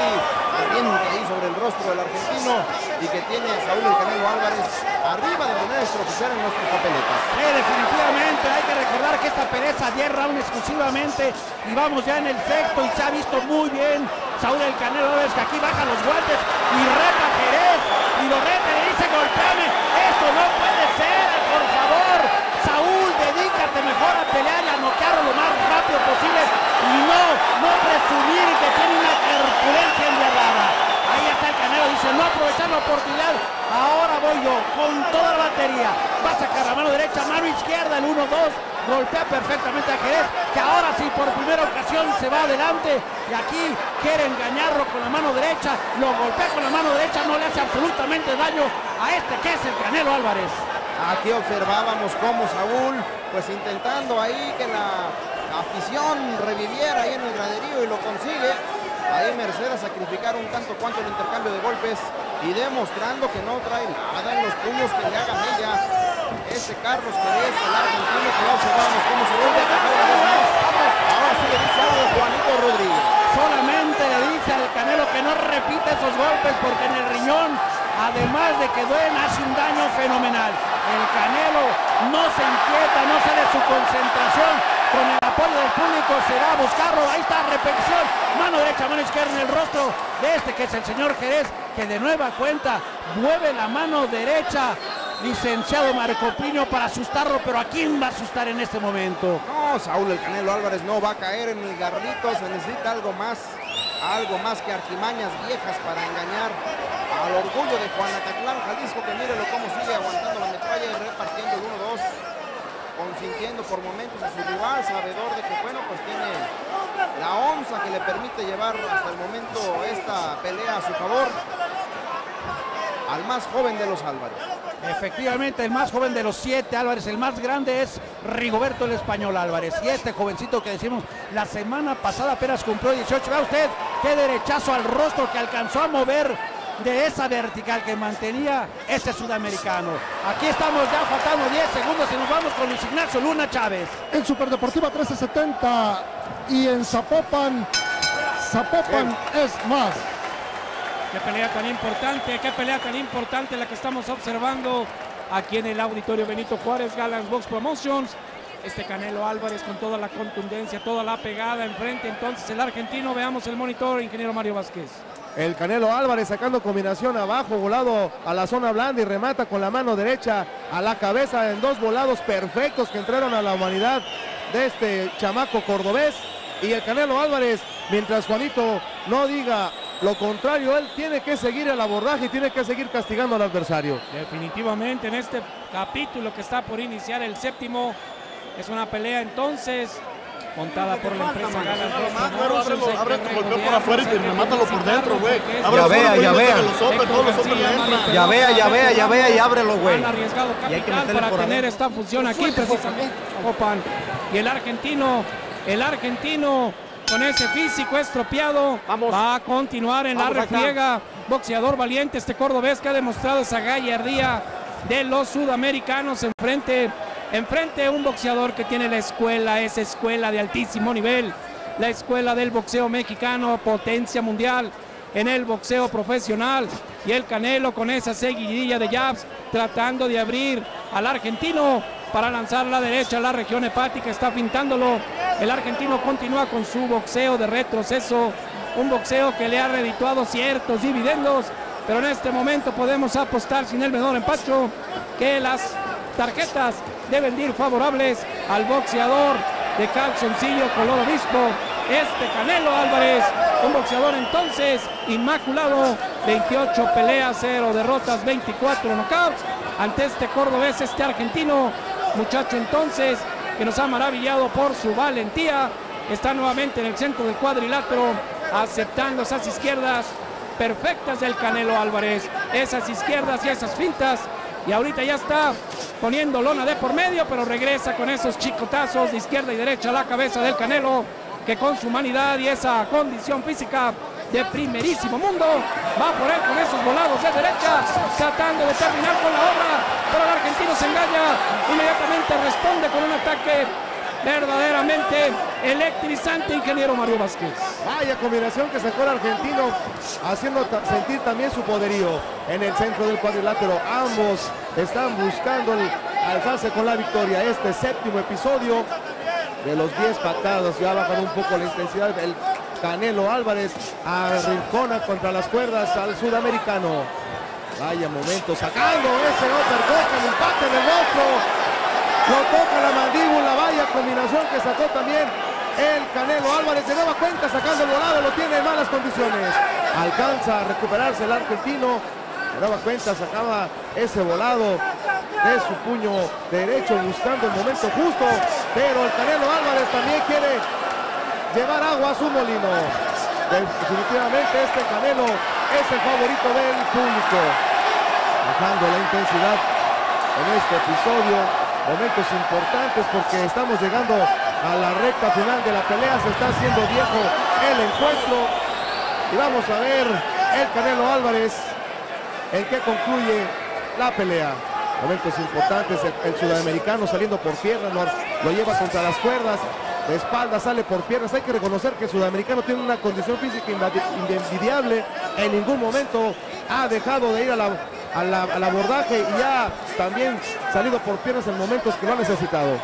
revienta ahí sobre el rostro del argentino y que tiene a Saúl el Canelo Álvarez arriba de manera extraoficial en nuestras papeletas. Sí, definitivamente hay que recordar que esta pelea es a 10 rounds exclusivamente y vamos ya en el sexto y se ha visto muy bien Saúl el Canelo Álvarez que aquí baja los guantes y reta Jerez y lo y le dice golpeame, esto no puede ser, por favor, Saúl dedícate mejor a pelear y a noquearlo lo más rápido posible. Y no, no presumir que tiene una corpulencia enviarrada. Ahí está el Canelo, dice no aprovechar la oportunidad. Ahora voy yo con toda la batería. Va a sacar la mano derecha, mano izquierda, el 1-2. Golpea perfectamente a Jerez, que ahora sí por primera ocasión se va adelante. Y aquí quiere engañarlo con la mano derecha. Lo golpea con la mano derecha, no le hace absolutamente daño a este que es el Canelo Álvarez. Aquí observábamos cómo Saúl, pues intentando ahí que la afición reviviera ahí en el graderío y lo consigue. Ahí Mercedes a sacrificar un tanto cuanto el intercambio de golpes y demostrando que no trae nada en los puños que le hagan ella. Este Carlos Pérez, el argentino que ya observamos cómo se vuelve a cajar una vez más. Ahora sí le dice algo Juanito Rodríguez. Solamente le dice al Canelo que no repita esos golpes porque en el riñón, además de que duelen, hace un daño fenomenal. El Canelo no se inquieta, no sale su concentración. Con el apoyo del público se va a buscarlo. Ahí está, repetición. Mano derecha, mano izquierda en el rostro de este que es el señor Jerez, que de nueva cuenta mueve la mano derecha. Licenciado Marco Pino para asustarlo, pero ¿a quién va a asustar en este momento? No, Saúl el Canelo Álvarez no va a caer en el garrito, se necesita algo más, algo más que artimañas viejas para engañar al orgullo de Juanacatlán, Jalisco, que mírelo cómo sigue aguantando la metralla y repartiendo el 1-2, consintiendo por momentos a su rival, sabedor de que, bueno, pues tiene la onza que le permite llevar hasta el momento esta pelea a su favor al más joven de los Álvarez. Efectivamente, el más joven de los siete Álvarez, el más grande es Rigoberto el Español Álvarez. Y este jovencito que decimos la semana pasada apenas cumplió 18. Vea usted qué derechazo al rostro que alcanzó a mover de esa vertical que mantenía este sudamericano. Aquí estamos ya faltando 10 segundos y nos vamos con Luis Ignacio Luna Chávez. En Superdeportiva 1370 y en Zapopan, Zapopan es más. Qué pelea tan importante, qué pelea tan importante la que estamos observando aquí en el auditorio Benito Juárez Galans Box Promotions. Este Canelo Álvarez con toda la contundencia, toda la pegada enfrente. Entonces el argentino, veamos el monitor, ingeniero Mario Vázquez. El Canelo Álvarez sacando combinación abajo, volado a la zona blanda y remata con la mano derecha a la cabeza en dos volados perfectos que entraron a la humanidad de este chamaco cordobés. Y el Canelo Álvarez, mientras Juanito no diga lo contrario, él tiene que seguir el abordaje y tiene que seguir castigando al adversario. Definitivamente en este capítulo que está por iniciar el séptimo es una pelea entonces montada por la empresa que Abre tu golpeo por afuera y remátalo por dentro, güey. Ábrelo vea, ya vea. Ya vea, ya vea, ya vea y ábrelo, güey. Y hay que para tener esta función aquí precisamente. Copan. Y el argentino, el argentino con ese físico estropeado Vamos. va a continuar en Vamos, la refriega. Boxeador valiente este cordobés que ha demostrado esa gallardía de los sudamericanos enfrente, enfrente un boxeador que tiene la escuela, esa escuela de altísimo nivel, la escuela del boxeo mexicano, potencia mundial en el boxeo profesional. Y el Canelo con esa seguidilla de jabs tratando de abrir al argentino para lanzar la derecha a la región hepática, está pintándolo. El argentino continúa con su boxeo de retroceso, un boxeo que le ha redituado ciertos dividendos, pero en este momento podemos apostar sin el menor empacho que las tarjetas deben ir favorables al boxeador de calzoncillo color obispo, este Canelo Álvarez, un boxeador entonces inmaculado, 28 peleas, 0 derrotas, 24 knockouts, ante este cordobés, este argentino, muchacho entonces que nos ha maravillado por su valentía, está nuevamente en el centro del cuadrilátero, aceptando esas izquierdas perfectas del Canelo Álvarez, esas izquierdas y esas fintas, y ahorita ya está poniendo lona de por medio, pero regresa con esos chicotazos de izquierda y derecha a la cabeza del Canelo, que con su humanidad y esa condición física de primerísimo mundo va por él con esos volados de derecha, tratando de terminar con la obra, pero el argentino se engaña, inmediatamente responde con un ataque verdaderamente electrizante, ingeniero Mario Vázquez. Vaya combinación que sacó el argentino, haciendo sentir también su poderío en el centro del cuadrilátero. Ambos están buscando alzarse con la victoria. Este séptimo episodio de los 10 patados, ya bajan un poco la intensidad. El Canelo Álvarez arrincona contra las cuerdas al sudamericano. Vaya momento, sacando ese uppercut, el empate del rostro. Lo toca la mandíbula, vaya combinación que sacó también el Canelo Álvarez. De nueva cuenta sacando el volado, lo tiene en malas condiciones. Alcanza a recuperarse el argentino. De nueva cuenta sacaba ese volado de su puño derecho buscando el momento justo. Pero el Canelo Álvarez también quiere llevar agua a su molino. Definitivamente este Canelo es el favorito del público. Bajando la intensidad en este episodio momentos importantes porque estamos llegando a la recta final de la pelea, se está haciendo viejo el encuentro y vamos a ver el Canelo Álvarez en qué concluye la pelea. Momentos importantes, el, sudamericano saliendo por piernas, lo, lleva contra las cuerdas, de espalda sale por piernas. Hay que reconocer que el sudamericano tiene una condición física inenvidiable. En ningún momento ha dejado de ir a la, al abordaje y ha también salido por piernas en momentos que lo ha necesitado.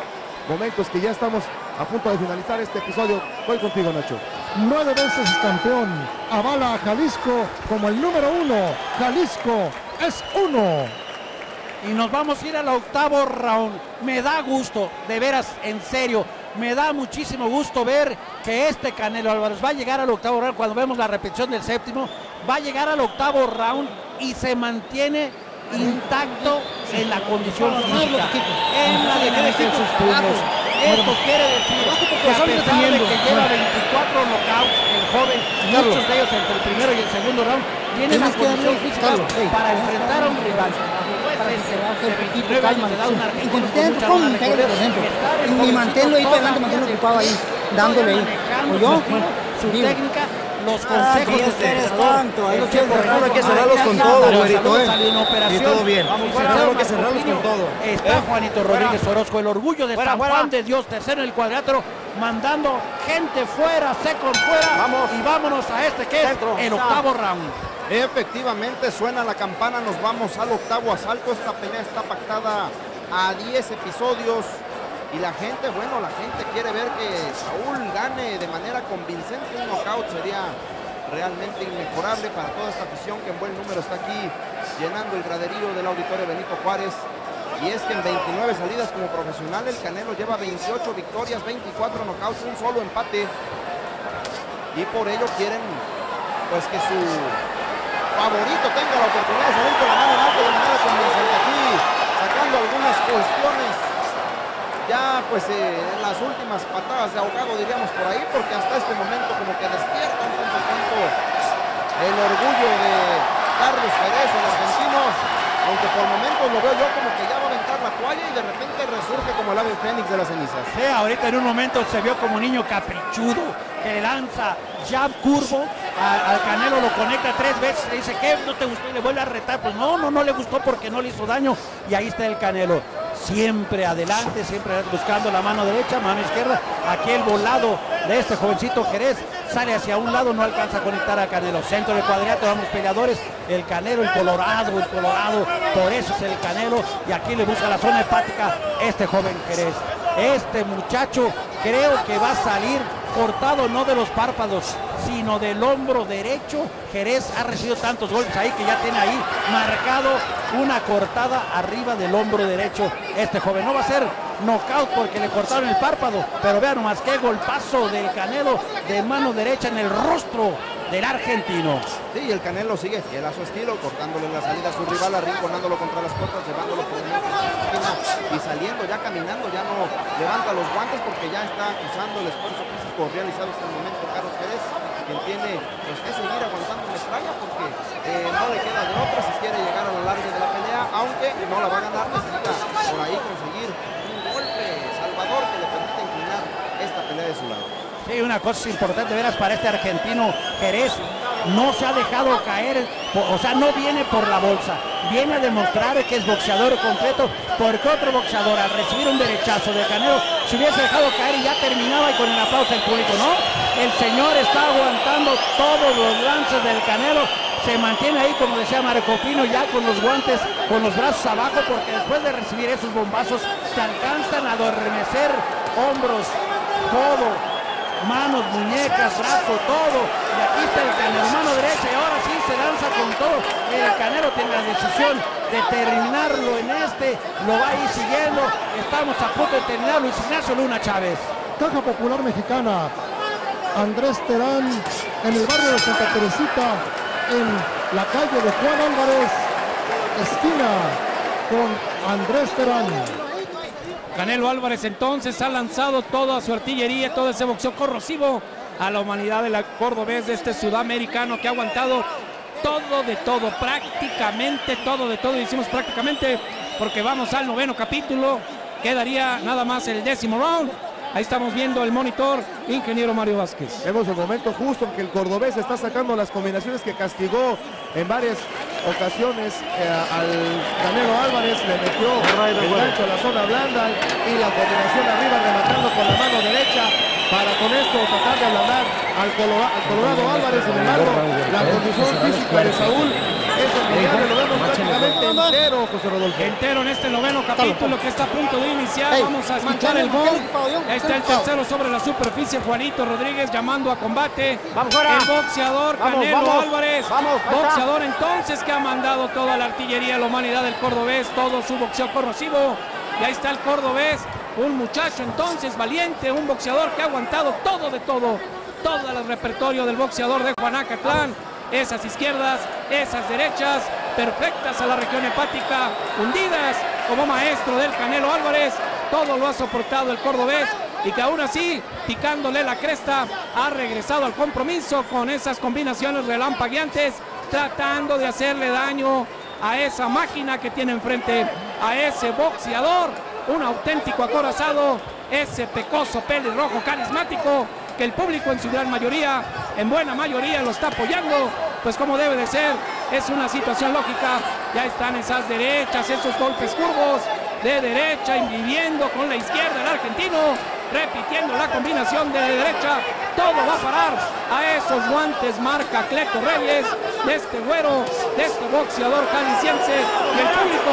Momentos que ya estamos a punto de finalizar este episodio. Voy contigo, Nacho. Nueve veces campeón. Avala a Jalisco como el número uno. Jalisco es uno. Y nos vamos a ir al octavo round. Me da gusto, de veras, en serio. Me da muchísimo gusto ver que este Canelo Álvarez va a llegar al octavo round cuando vemos la repetición del séptimo. Va a llegar al octavo round y se mantiene intacto en la condición física, en la dinámica de sus puños. Esto quiere decir que a pesar de que lleva 24 knockouts, el joven, muchos de ellos entre el primero y el segundo round, tiene la condición física para enfrentar a un rival. Y manténlo ahí para adelante, manténlo ocupado ahí, dándole ahí. ¿Oyó? Su técnica los consejos de ustedes tanto. Ahí hay que cerrarlos con todo, güerito, eh. Y todo bien. Hay que cerrarlos con todo. Está Juanito Rodríguez Orozco, el orgullo de San Juan de Dios, tercero en el cuadrilátero, mandando gente fuera, seco fuera. Vamos. Y vámonos a este que es el octavo round. Efectivamente, suena la campana, nos vamos al octavo asalto. Esta pelea está pactada a 10 episodios. Y la gente, bueno, la gente quiere ver que Saúl gane de manera convincente. Un knockout sería realmente inmejorable para toda esta afición que en buen número está aquí llenando el graderío del auditorio Benito Juárez. Y es que en 29 salidas como profesional el Canelo lleva 28 victorias, 24 knockouts, un solo empate. Y por ello quieren pues que su favorito tenga la oportunidad de salir con la mano en alto de manera convincente aquí, sacando algunas cuestiones ya pues eh, las últimas patadas de ahogado diríamos por ahí, porque hasta este momento como que despierta un tanto el orgullo de Carlos Pérez, el argentino, aunque por momentos lo veo yo como que ya va a aventar la toalla y de repente resurge como el ave fénix de las cenizas. Sí, ahorita en un momento se vio como niño caprichudo que le lanza jab curvo al Canelo, lo conecta tres veces, le dice que no te gustó y le vuelve a retar, pues no, no, no le gustó porque no le hizo daño. Y ahí está el Canelo siempre adelante, siempre buscando la mano derecha, mano izquierda. Aquí el volado de este jovencito Jerez sale hacia un lado, no alcanza a conectar a Canelo. Centro del cuadrilátero, vamos peleadores. El Canelo, el Colorado, el Colorado, por eso es el Canelo. Y aquí le busca la zona hepática este joven Jerez. Este muchacho creo que va a salir cortado no de los párpados, sino del hombro derecho. Jerez ha recibido tantos golpes ahí que ya tiene ahí marcado una cortada arriba del hombro derecho. Este joven no va a ser knockout porque le cortaron el párpado, pero vean nomás qué golpazo del Canelo de mano derecha en el rostro del argentino. Sí, el Canelo sigue fiel a su estilo, cortándole la salida a su rival, arrinconándolo contra las puertas, llevándolo por el y saliendo ya caminando, ya no levanta los guantes porque ya está usando el esfuerzo físico realizado hasta el momento quien tiene pues, que seguir aguantando metralla porque eh, no le queda de otra si quiere llegar a lo largo de la pelea, aunque no la va a ganar, necesita por ahí conseguir un golpe salvador que le permita inclinar esta pelea de su lado. Sí, una cosa importante, veras, para este argentino Jerez, no se ha dejado caer, o sea, no viene por la bolsa, viene a demostrar que es boxeador completo, porque otro boxeador al recibir un derechazo de Canelo se hubiese dejado caer y ya terminaba y con el aplauso del público, ¿no? El señor está aguantando todos los lances del Canelo, se mantiene ahí, como decía Marco Pino, ya con los guantes, con los brazos abajo, porque después de recibir esos bombazos, te alcanzan a adormecer hombros, todo, manos, muñecas, brazo, todo. Y aquí está el Canelo, mano derecha y ahora sí se lanza con todo. El Canelo tiene la decisión de terminarlo en este, lo va a ir siguiendo. Estamos a punto de terminar Luis Ignacio Luna Chávez. Caja Popular Mexicana, Andrés Terán, en el barrio de Santa Teresita, en la calle de Juan Álvarez, esquina con Andrés Terán. Canelo Álvarez entonces ha lanzado toda su artillería, todo ese boxeo corrosivo a la humanidad de la cordobés de este sudamericano que ha aguantado todo de todo, prácticamente todo de todo, y decimos prácticamente porque vamos al noveno capítulo, quedaría nada más el décimo round. Ahí estamos viendo el monitor, ingeniero Mario Vázquez. Vemos el momento justo en que el cordobés está sacando las combinaciones que castigó en varias ocasiones eh, al Canelo Álvarez, le metió el gancho a la zona blanda y la combinación arriba rematando con la mano derecha para con esto tratar de ablandar al, al Colorado Álvarez, sin embargo, la condición física de Saúl es envidiable, lo vemos prácticamente entero, José Rodolfo. Entero en este noveno capítulo que está a punto de iniciar. Vamos a escuchar el gol. Ahí está el tercero sobre la superficie. Juanito Rodríguez llamando a combate. Vamos fuera. El boxeador Canelo. Álvarez. Boxeador entonces que ha mandado toda la artillería la humanidad del cordobés. Todo su boxeo corrosivo. Y ahí está el cordobés. Un muchacho entonces valiente. Un boxeador que ha aguantado todo de todo. Todo el repertorio del boxeador de Juanacatlán. Esas izquierdas, esas derechas, perfectas a la región hepática, hundidas como maestro del Canelo Álvarez. Todo lo ha soportado el cordobés y que aún así, picándole la cresta, ha regresado al compromiso con esas combinaciones relampagueantes, tratando de hacerle daño a esa máquina que tiene enfrente, a ese boxeador, un auténtico acorazado, ese pecoso pelirrojo carismático que el público en su gran mayoría, en buena mayoría lo está apoyando, pues como debe de ser, es una situación lógica, ya están esas derechas, esos golpes curvos de derecha, viviendo con la izquierda el argentino, repitiendo la combinación de derecha, todo va a parar a esos guantes marca Cleto Reyes, de este güero, de este boxeador jalisciense, y el público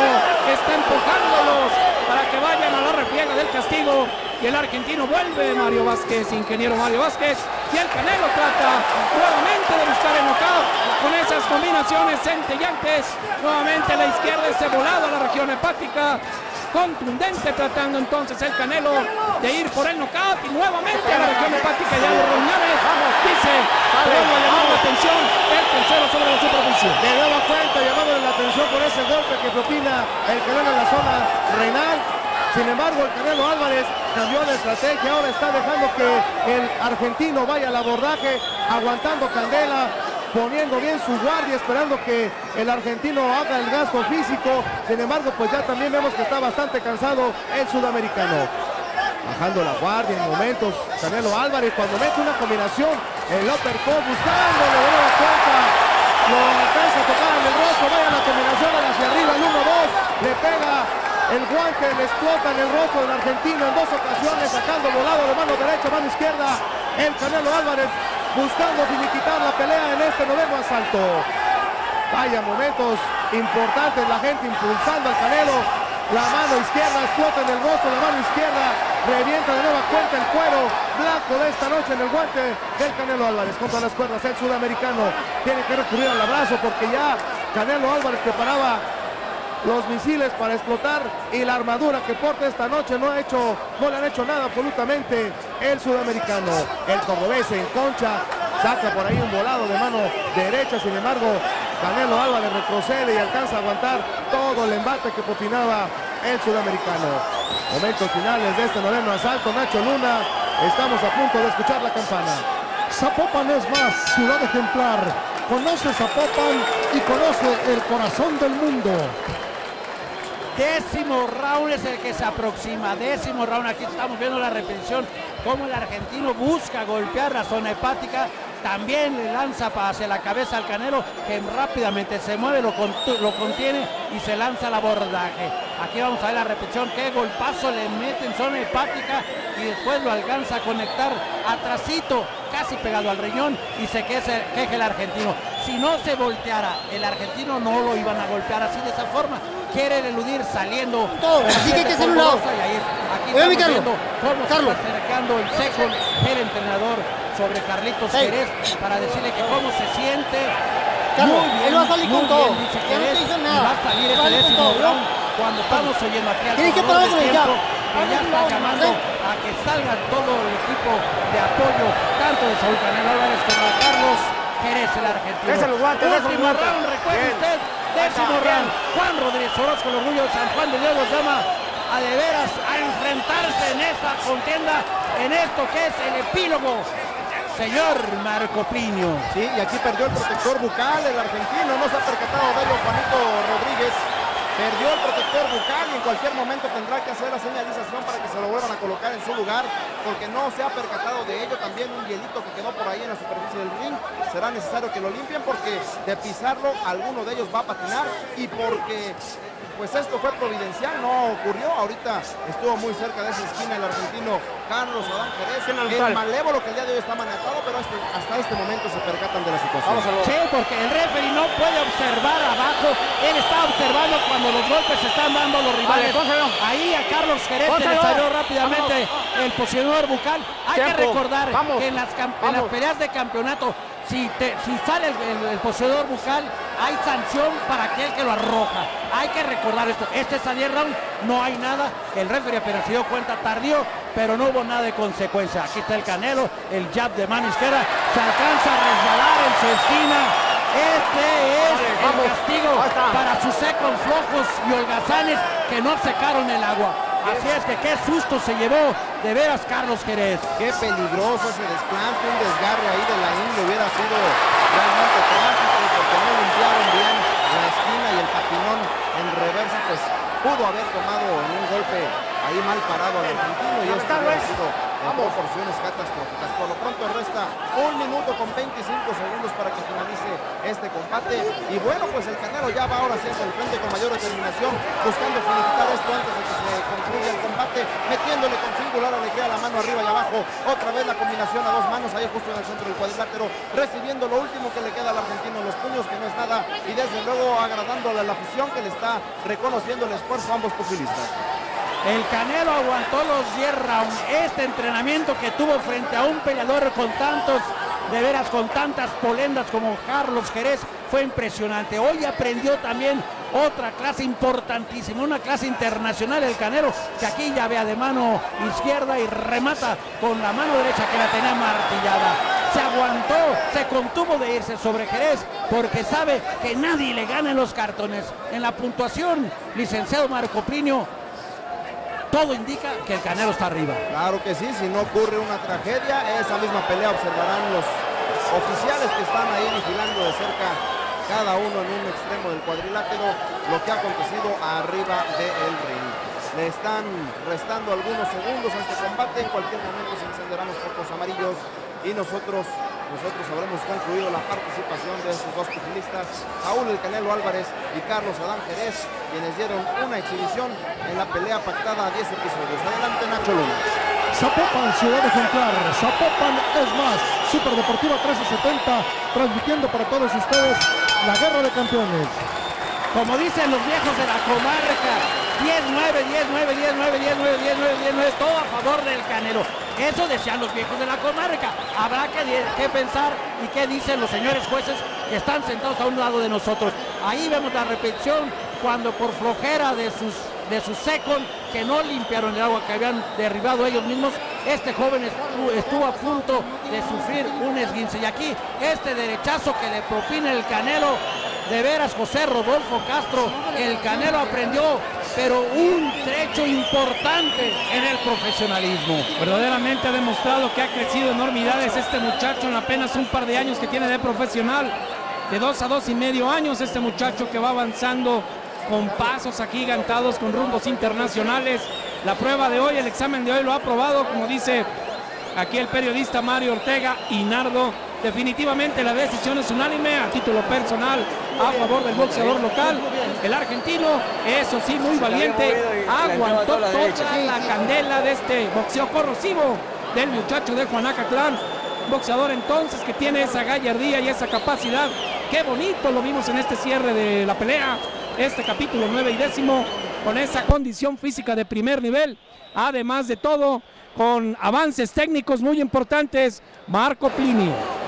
está empujándolos para que vayan a la refriega del castigo, y el argentino vuelve, Mario Vázquez, ingeniero Mario Vázquez, y el Canelo trata nuevamente de buscar el knockout con esas combinaciones centellantes, nuevamente la izquierda ese volado a la región hepática, contundente tratando entonces el Canelo de ir por el knockout y nuevamente a la región hepática ya los Roñanes dice a llamar la atención el tercero sobre la superficie. De nueva cuenta, llamándole la atención por ese golpe que propina el Canelo en la zona renal. Sin embargo, el Canelo Álvarez cambió de estrategia, ahora está dejando que el argentino vaya al abordaje, aguantando candela, poniendo bien su guardia, esperando que el argentino haga el gasto físico. Sin embargo, pues ya también vemos que está bastante cansado el sudamericano. Bajando la guardia en momentos, Canelo Álvarez cuando mete una combinación, el uppercut buscando, de nueva cuenta, lo alcanza a tocar en el rostro, vaya la combinación hacia arriba, el 1-2, le pega el guante, le explota en el rostro del argentino en dos ocasiones, sacando volado de mano derecha, mano izquierda, el Canelo Álvarez buscando finiquitar la pelea en este noveno asalto. Vaya momentos importantes, la gente impulsando al Canelo, La mano izquierda explota en el rostro, la mano izquierda revienta de nueva cuenta el cuero blanco de esta noche en el guante del Canelo Álvarez contra las cuerdas. El sudamericano tiene que recurrir al abrazo porque ya Canelo Álvarez preparaba los misiles para explotar y la armadura que porta esta noche no ha hecho, no le han hecho nada absolutamente el sudamericano. El cordobés en concha, saca por ahí un volado de mano derecha, sin embargo, Canelo Álvarez retrocede y alcanza a aguantar todo el embate que propinaba el sudamericano. Momentos finales de este noveno asalto, Nacho Luna, estamos a punto de escuchar la campana. Zapopan es más, ciudad ejemplar. Conoce Zapopan y conoce el corazón del mundo. Décimo round es el que se aproxima. Décimo round. Aquí estamos viendo la repetición. Cómo el argentino busca golpear la zona hepática. También le lanza hacia la cabeza al canelo que rápidamente se mueve, lo, lo contiene y se lanza al abordaje. Aquí vamos a ver la repetición. Qué golpazo le mete en zona hepática y después lo alcanza a conectar atrasito, casi pegado al riñón y se queje el argentino. Si no se volteara, el argentino no lo iban a golpear así de esa forma quiere eludir saliendo. Todo, así que hay que hacer un lado. Aquí estamos Carlos. viendo cómo Carlos. se está acercando el seco el entrenador sobre Carlitos. Jerez para decirle que cómo se siente. Carlos, muy bien, él va a salir con todo. dice no dice y nada. Va a salir con décimo todo. round cuando estamos oyendo aquí al que parar de el tiempo, que ya está llamando sí. a que salga todo el equipo de apoyo, tanto de Saúl Canelo Álvarez como de Carlos Jerez, el argentino. Dese los Último guantes. round, recuerde Bien. usted, décimo round. Juan Rodríguez Orozco, el orgullo de San Juan de Dios los llama a de veras a enfrentarse en esta contienda, en esto que es el epílogo. Señor Marco Plinio. Sí, y aquí perdió el protector bucal, el argentino, no se ha percatado de ello Juanito Rodríguez. Perdió el protector bucal y en cualquier momento tendrá que hacer la señalización para que se lo vuelvan a colocar en su lugar, porque no se ha percatado de ello. También un hielito que quedó por ahí en la superficie del ring. Será necesario que lo limpien porque de pisarlo alguno de ellos va a patinar y porque pues esto fue providencial, no ocurrió. Ahorita estuvo muy cerca de esa esquina el argentino Carlos Adán Jerez. ¿Quién es el malévolo que el día de hoy está manejado, pero hasta este momento se percatan de la situación. Vamos a lo- Sí, porque el referee no puede observar abajo. Él está observando cuando los golpes se están dando los rivales. pónselo. Ahí a Carlos Jerez se le salió rápidamente el posicionador bucal. Hay que recordar Vamos. que en las, en peleas de campeonato, si, te- si sale el, el- el poseedor bucal, hay sanción para aquel que lo arroja. Hay que recordar esto. Este es a 10 rounds, no hay nada. El referee apenas se dio cuenta tardío, pero no hubo nada de consecuencia. Aquí está el Canelo, el jab de mano izquierda. Se alcanza a resbalar en su esquina. Este es Vale, el castigo para sus secos flojos y holgazanes que no secaron el agua. Así es que qué susto se llevó de veras Carlos Jerez. Qué peligroso ese desplante, un desgarre ahí de la ingle hubiera sido realmente trágico porque no limpiaron bien la esquina y el patinón en reversa pues pudo haber tomado en un golpe ahí mal parado al argentino y esto en proporciones catastróficas. Por lo pronto resta un minuto con 25 segundos para que finalice este combate. Y bueno pues el Canelo ya va ahora hacia el frente con mayor determinación buscando finiquitar esto antes de que se concluya el combate metiéndole con singular alegría la mano arriba y abajo. Otra vez la combinación a dos manos ahí justo en el centro del cuadrilátero recibiendo lo último que le queda al argentino en los puños que no es nada y desde luego agradándole a la afición que le está reconociendo el esfuerzo a ambos pugilistas El Canelo aguantó los 10 rounds. Este entrenamiento que tuvo frente a un peleador con tantos, de veras, con tantas polendas como Carlos Jerez, fue impresionante. Hoy aprendió también otra clase importantísima, una clase internacional el Canelo, que aquí ya vea de mano izquierda y remata con la mano derecha que la tenía martillada. Se aguantó, se contuvo de irse sobre Jerez porque sabe que nadie le gana en los cartones. En la puntuación, licenciado Marco Plinio, todo indica que el Canelo está arriba. Claro que sí, si no ocurre una tragedia, esa misma pelea observarán los oficiales que están ahí vigilando de cerca cada uno en un extremo del cuadrilátero lo que ha acontecido arriba del ring. Le están restando algunos segundos a este combate, en cualquier momento se encenderán los focos amarillos y nosotros, nosotros habremos concluido la participación de estos dos pugilistas, Saúl El Canelo Álvarez y Carlos Adán Jerez, quienes dieron una exhibición en la pelea pactada a 10 episodios. Adelante Nacho Luna. Zapopan, ciudad ejemplar. Zapopan es más. Superdeportiva 1370, transmitiendo para todos ustedes la guerra de campeones. Como dicen los viejos de la comarca, 10, 9, 10, 9, 10, 9, 10, 9, 10, 9, 10, 9, todo a favor del Canelo. Eso decían los viejos de la comarca. Habrá que, pensar y qué dicen los señores jueces que están sentados a un lado de nosotros. Ahí vemos la repetición cuando por flojera de sus de su second que no limpiaron el agua que habían derribado ellos mismos. Este joven estuvo, estuvo, a punto de sufrir un esguince. Y aquí este derechazo que le propina el Canelo, de veras José Rodolfo Castro, el Canelo aprendió, pero un trecho importante en el profesionalismo. Verdaderamente ha demostrado que ha crecido enormidades este muchacho en apenas un par de años que tiene de profesional. De dos a dos y medio años este muchacho que va avanzando con pasos agigantados, con rumbos internacionales. La prueba de hoy, el examen de hoy lo ha aprobado, como dice aquí el periodista Mario Ortega y Nardo. Definitivamente la decisión es unánime a título personal a favor del boxeador local. El argentino, eso sí, muy valiente, aguantó toda la candela de este boxeo corrosivo del muchacho de Juanacatlán. Boxeador entonces que tiene esa gallardía y esa capacidad. Qué bonito lo vimos en este cierre de la pelea este capítulo 9 y décimo con esa condición física de primer nivel. Además de todo, con avances técnicos muy importantes, Marco Plinio.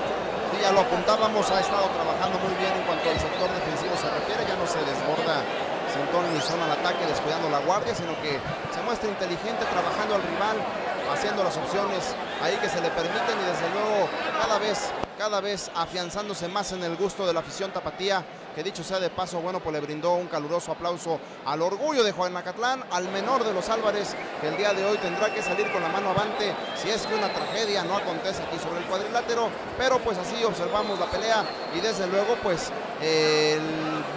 Ya lo apuntábamos, ha estado trabajando muy bien en cuanto al sector defensivo se refiere, ya no se desborda Sentón ni zona al ataque descuidando la guardia, sino que se muestra inteligente trabajando al rival, haciendo las opciones ahí que se le permiten y desde luego cada vez, cada vez afianzándose más en el gusto de la afición tapatía que dicho sea de paso, bueno, pues le brindó un caluroso aplauso al orgullo de Juan Nacatlán, al menor de los Álvarez, que el día de hoy tendrá que salir con la mano avante si es que una tragedia no acontece aquí sobre el cuadrilátero, pero pues así observamos la pelea y desde luego pues el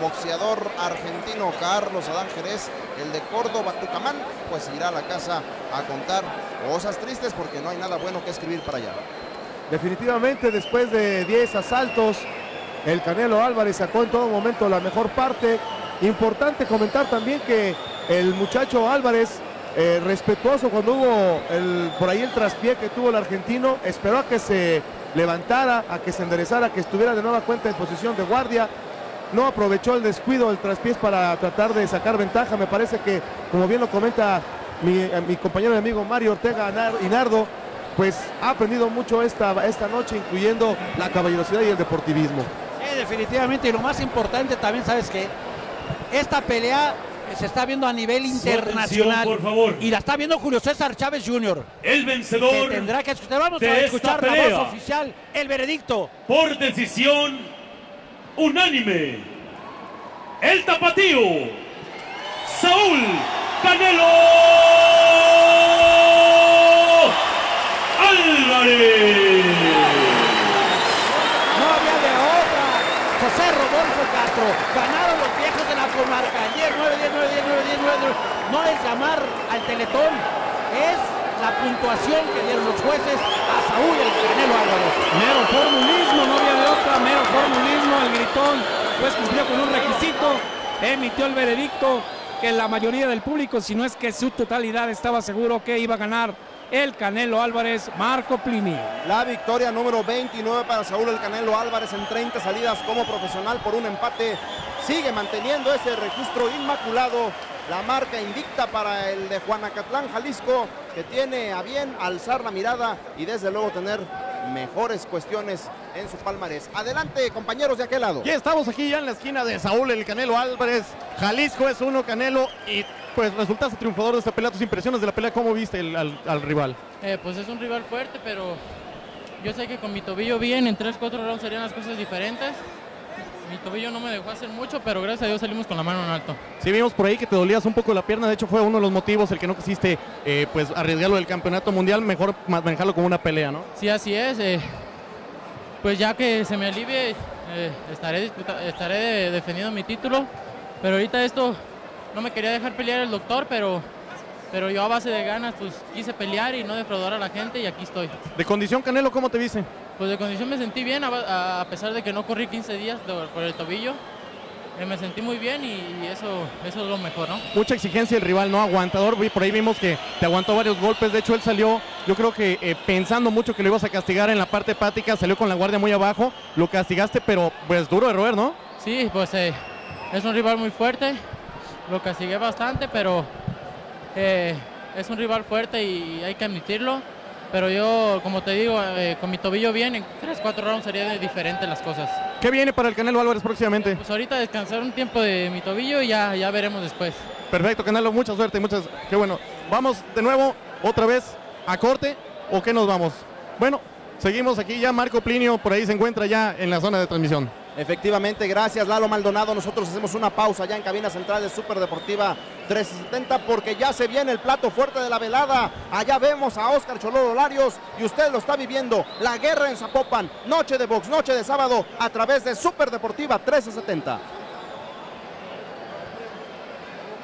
boxeador argentino Carlos Adán Jerez, el de Córdoba Tucamán, pues irá a la casa a contar cosas tristes porque no hay nada bueno que escribir para allá. Definitivamente después de 10 asaltos el Canelo Álvarez sacó en todo momento la mejor parte. Importante comentar también que el muchacho Álvarez, eh, respetuoso cuando hubo el, por ahí el traspié que tuvo el argentino, esperó a que se levantara, a que se enderezara, a que estuviera de nueva cuenta en posición de guardia. No aprovechó el descuido del traspiés para tratar de sacar ventaja. Me parece que, como bien lo comenta mi, eh, mi compañero y amigo Mario Ortega Inardo, pues ha aprendido mucho esta, esta noche, incluyendo la caballerosidad y el deportivismo definitivamente. Y lo más importante también, ¿sabes que Esta pelea se está viendo a nivel internacional. por favor. Y la está viendo Julio César Chávez Jr. El vencedor. Que tendrá que escuchar. Vamos a escuchar la voz oficial, el veredicto. Por decisión unánime. El tapatío. Saúl Canelo Álvarez. Rodolfo Castro. Ganaron los viejos de la comarca. 10, 9, 10, 9, 10, 9, 10, 9, 9. No es llamar al teletón, es la puntuación que dieron los jueces a Saúl el Canelo Álvarez. Mero formulismo, no había de otra, mero formulismo. El gritón pues cumplió con un requisito, emitió el veredicto que la mayoría del público, si no es que su totalidad estaba seguro que iba a ganar el Canelo Álvarez, Marco Plini. La victoria número 29 para Saúl el Canelo Álvarez en 30 salidas como profesional por un empate. Sigue manteniendo ese registro inmaculado. La marca invicta para el de Juanacatlán, Jalisco, que tiene a bien alzar la mirada y desde luego tener mejores cuestiones en su palmarés. Adelante, compañeros de aquel lado. Ya estamos aquí ya en la esquina de Saúl el Canelo Álvarez. Jalisco es uno, Canelo y pues resultaste triunfador de esta pelea. Tus impresiones de la pelea, ¿cómo viste al, rival? Eh, pues es un rival fuerte, pero yo sé que con mi tobillo bien, en 3-4 rounds serían las cosas diferentes. Mi tobillo no me dejó hacer mucho, pero gracias a Dios salimos con la mano en alto. Sí, vimos por ahí que te dolías un poco la pierna. De hecho, fue uno de los motivos el que no quisiste eh, pues arriesgarlo del campeonato mundial. Mejor manejarlo como una pelea, ¿no? Sí, así es. Eh, pues ya que se me alivie, estaré, estaré defendiendo mi título. Pero ahorita esto no me quería dejar pelear el doctor, pero, pero yo a base de ganas pues quise pelear y no defraudar a la gente y aquí estoy. ¿De condición Canelo cómo te viste? Pues de condición me sentí bien, a, pesar de que no corrí 15 días por el tobillo. Eh, me sentí muy bien y eso, eso es lo mejor, ¿no? Mucha exigencia el rival, ¿no? Aguantador, por ahí vimos que te aguantó varios golpes, de hecho él salió, yo creo que eh, pensando mucho que lo ibas a castigar en la parte hepática, salió con la guardia muy abajo, lo castigaste, pero pues duro de roer, ¿no? Sí, pues eh, es un rival muy fuerte, lo castigué bastante, pero eh, es un rival fuerte y hay que admitirlo. Pero yo, como te digo, eh, con mi tobillo bien, en 3-4 rounds sería de diferente las cosas. ¿Qué viene para el Canelo Álvarez próximamente? Pues ahorita descansar un tiempo de mi tobillo y ya, ya veremos después. Perfecto, Canelo, mucha suerte, muchas, qué bueno. Vamos de nuevo, otra vez, a corte, ¿o qué nos vamos? Bueno, seguimos aquí ya, Marco Plinio por ahí se encuentra ya en la zona de transmisión. Efectivamente, gracias Lalo Maldonado. Nosotros hacemos una pausa ya en cabina central de Super Deportiva 370 porque ya se viene el plato fuerte de la velada. Allá vemos a Oscar Chololo Larios y usted lo está viviendo. La guerra en Zapopan, noche de box, noche de sábado a través de Super Deportiva 370.